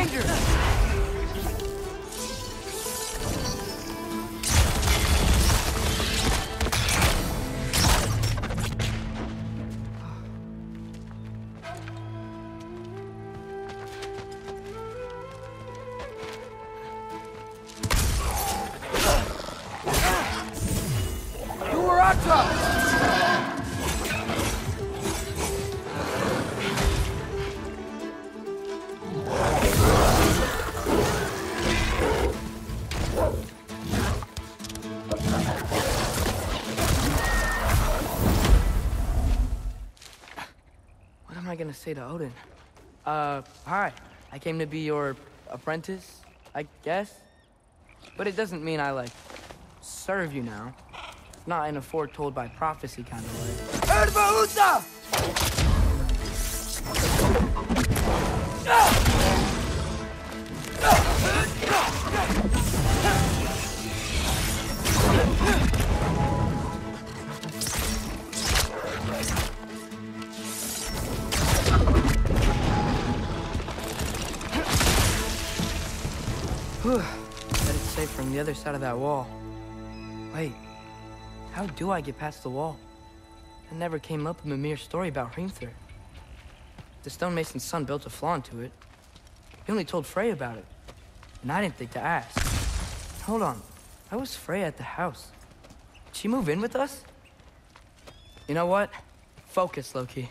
danger! Gonna say to Odin? Uh, hi. I came to be your apprentice, I guess? But it doesn't mean I, like, serve you now. Not in a foretold by prophecy kind of way. Whew. The other side of that wall. Wait, how do I get past the wall? I never came up with a mere story about Hrimthur. The stonemason's son built a flaw into it. He only told Freya about it. And I didn't think to ask. Hold on. I was Freya at the house? Did she move in with us? You know what? Focus, Loki.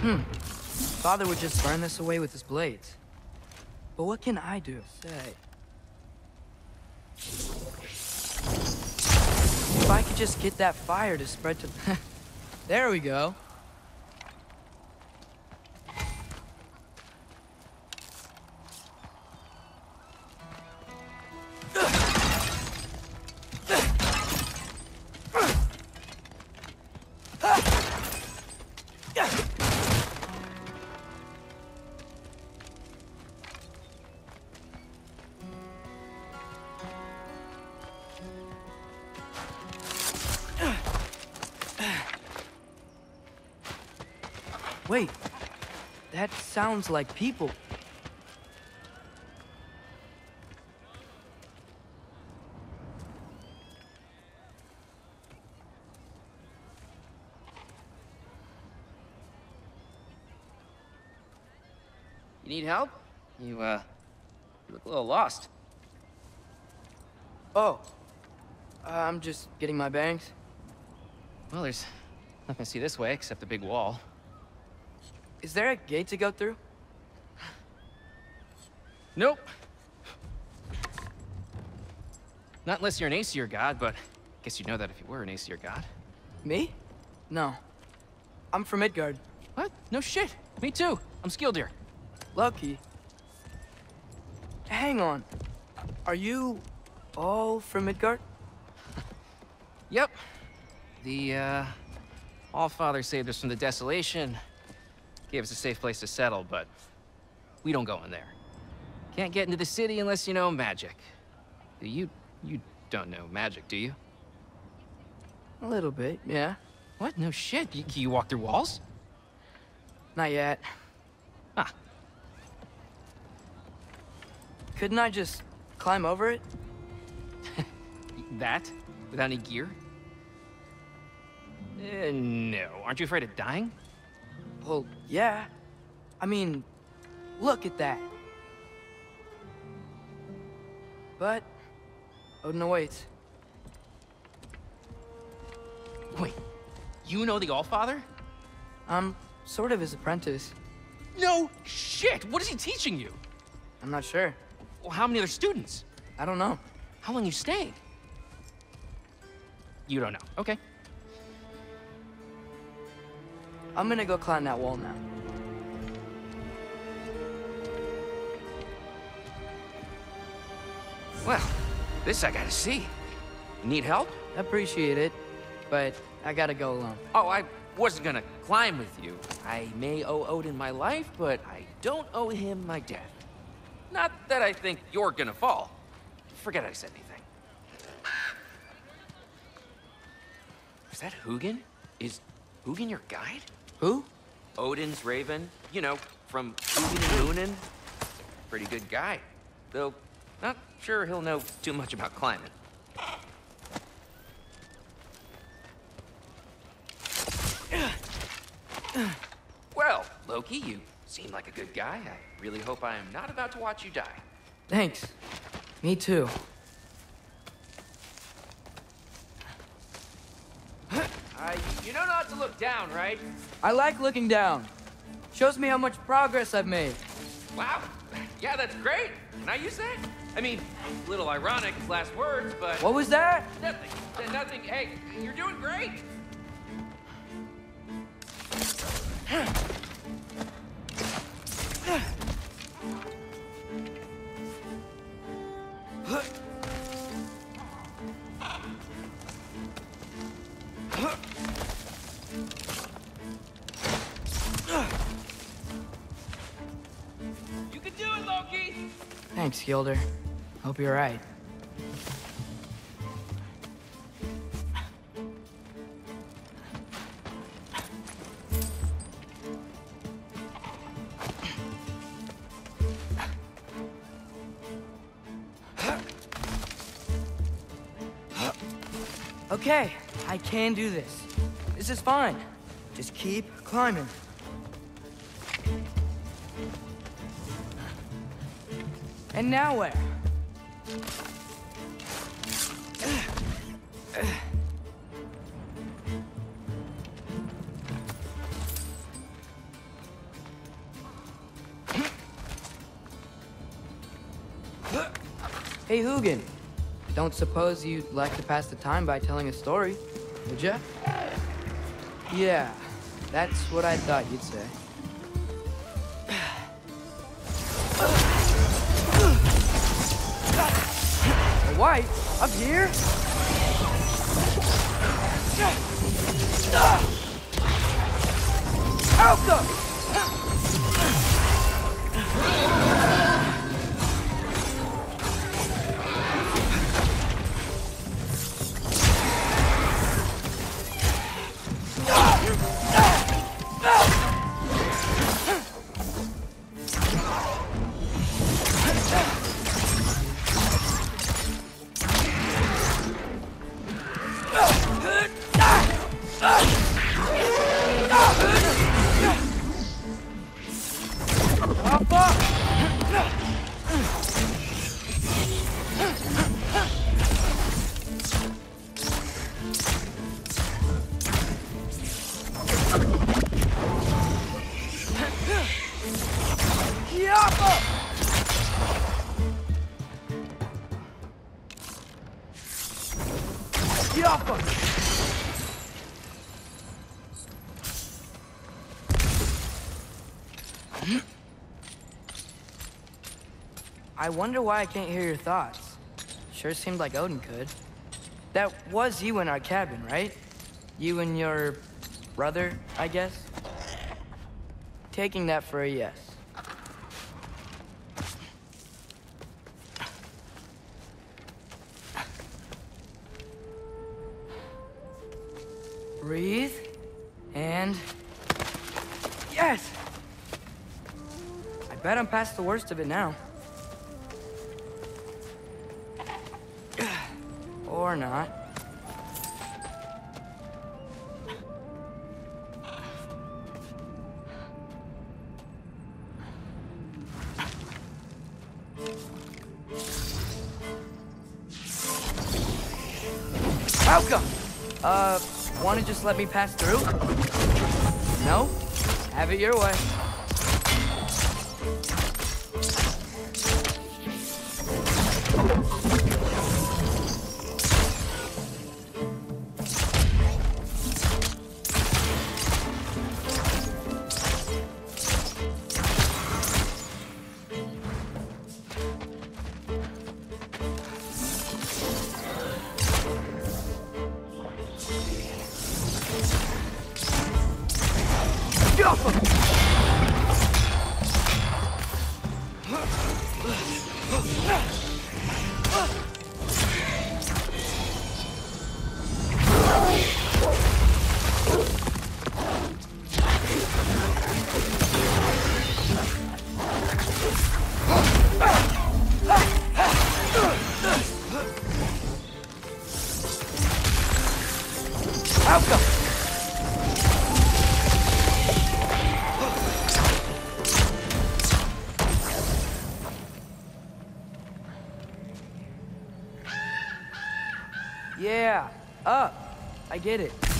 Hmm. Father would just burn this away with his blades. But what can I do? Say. If I could just get that fire to spread to... there we go. Wait, that sounds like people. You need help? You, uh, you look a little lost. Oh, uh, I'm just getting my bangs. Well, there's nothing to see this way except a big wall. Is there a gate to go through? Nope. Not unless you're an Aesir god, but I guess you'd know that if you were an Aesir god. Me? No. I'm from Midgard. What? No shit. Me too. I'm Skildir. Lucky. Hang on. Are you all from Midgard? Yep. The, uh... Allfather saved us from the desolation. Gave us a safe place to settle, but... We don't go in there. Can't get into the city unless you know magic. You... you don't know magic, do you? A little bit, yeah. What? No shit. You, you walk through walls? Not yet. Ah. Couldn't I just climb over it? That? Without any gear? Uh, no. Aren't you afraid of dying? Well, yeah. I mean, look at that. But, oh, Odin awaits. Wait, you know the Allfather? I'm sort of his apprentice. No shit! What is he teaching you? I'm not sure. Well, how many other students? I don't know. How long you staying? You don't know. Okay. I'm gonna go climb that wall now. Well, this I gotta see. Need help? Appreciate it, but I gotta go alone. Oh, I wasn't gonna climb with you. I may owe Odin my life, but I don't owe him my death. Not that I think you're gonna fall. Forget I said anything. Is that Hugin? Is Hugin your guide? Who? Odin's Raven. You know, from Hugin and Munin. Pretty good guy. Though, not sure he'll know too much about climbing. Well, Loki, you seem like a good guy. I really hope I am not about to watch you die. Thanks. Me too. Uh, you know not to look down, right? I like looking down. Shows me how much progress I've made. Wow. Yeah, that's great. Can I use that? I mean, a little ironic, last words, but... What was that? Nothing. Nothing. Hey, you're doing great. Gilder. Hope you're right. Okay, I can do this. This is fine. Just keep climbing. And now where? Hey, Hugin. Don't suppose you'd like to pass the time by telling a story, would ya? Yeah, that's what I thought you'd say. White? Up here? Alka! I wonder why I can't hear your thoughts. Sure seemed like Odin could. That was you in our cabin, right? You and your brother, I guess? Taking that for a yes. Breathe. And... Yes! I bet I'm past the worst of it now. Or not. Uh, wanna just let me pass through? No? Have it your way. Get Yeah, up. I get it.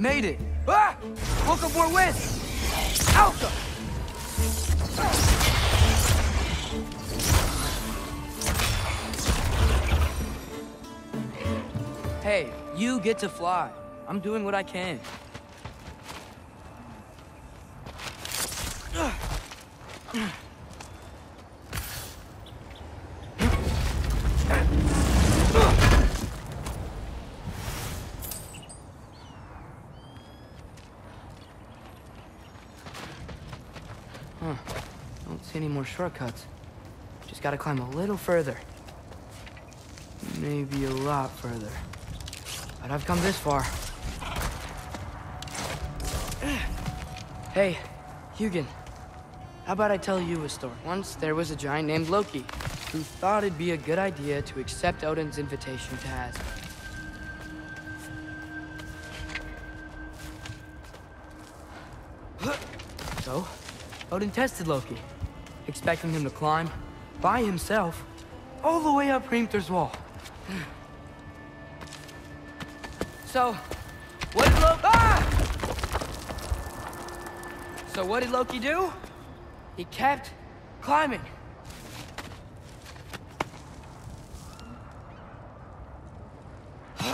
Made it! Ah! Up more wind! Alpha! Hey, you get to fly. I'm doing what I can. Huh. Don't see any more shortcuts. Just gotta climb a little further. Maybe a lot further. But I've come this far. Hey, Hugin. How about I tell you a story? Once there was a giant named Loki who thought it'd be a good idea to accept Odin's invitation to Asgard. So, Odin tested Loki, expecting him to climb by himself all the way up Hrimthur's wall. So, what did Loki? Ah! So what did Loki do? He kept climbing.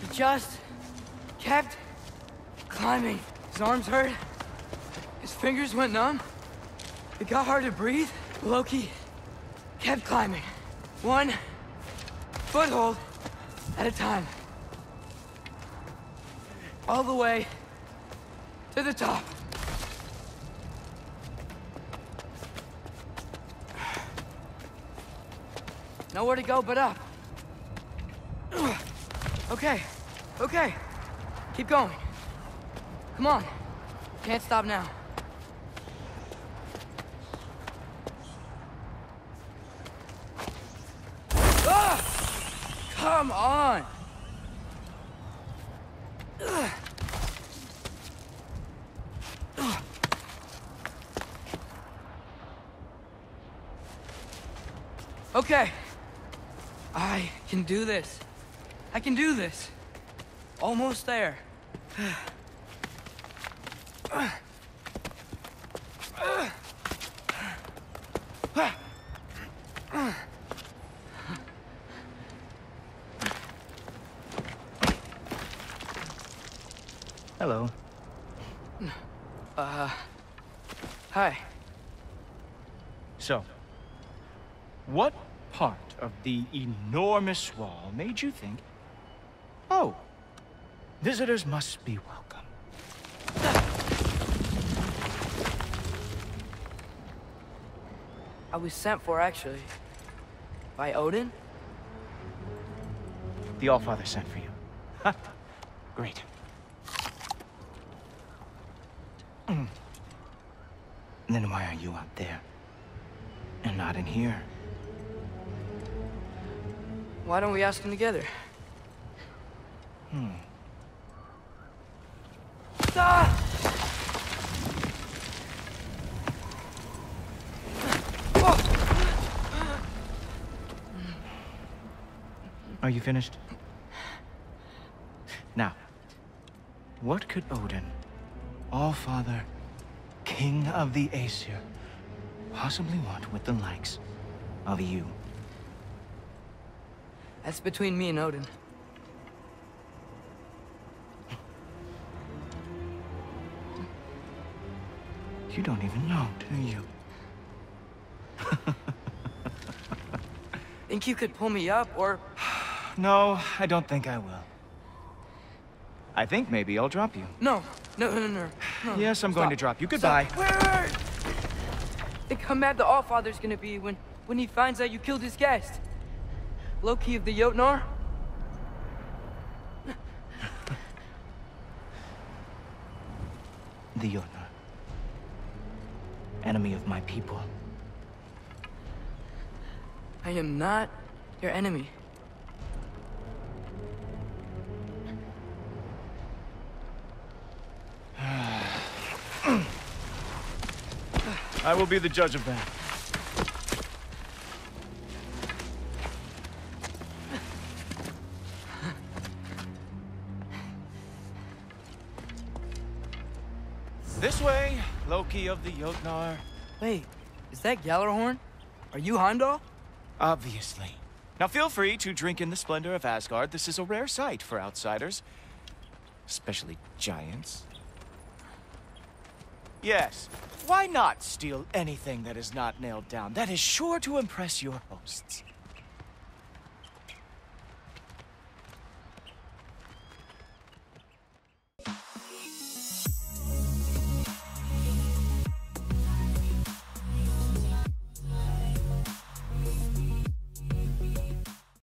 He just kept climbing. His arms hurt. Fingers went numb. It got hard to breathe. Loki kept climbing. One foothold at a time. All the way to the top. Nowhere to go but up. Okay, okay. Keep going. Come on. Can't stop now. Ah! Come on! Okay. I can do this. I can do this. Almost there. Uh, hi. So, what part of the enormous wall made you think, oh, visitors must be welcome? I was sent for, actually. By Odin? The Allfather sent for you. Ha! Great. Mm. Then why are you out there? And not in here? Why don't we ask them together? Hmm. Ah! Are you finished? Now, what could Odin, All-Father, King of the Aesir, possibly want with the likes of you? That's between me and Odin. You don't even know, do you? Think you could pull me up, or... No, I don't think I will. I think maybe I'll drop you. No, no, no, no, no. Yes, I'm going to drop you. Goodbye. Think how mad the Allfather's gonna be when, when he finds out you killed his guest. Loki of the Jotnar? The Jotnar. Enemy of my people. I am not your enemy. I will be the judge of that. This way, Loki of the Jotnar. Wait, is that Gjallarhorn? Are you Heimdall? Obviously. Now feel free to drink in the splendor of Asgard. This is a rare sight for outsiders. Especially giants. Yes, why not steal anything that is not nailed down? That is sure to impress your hosts.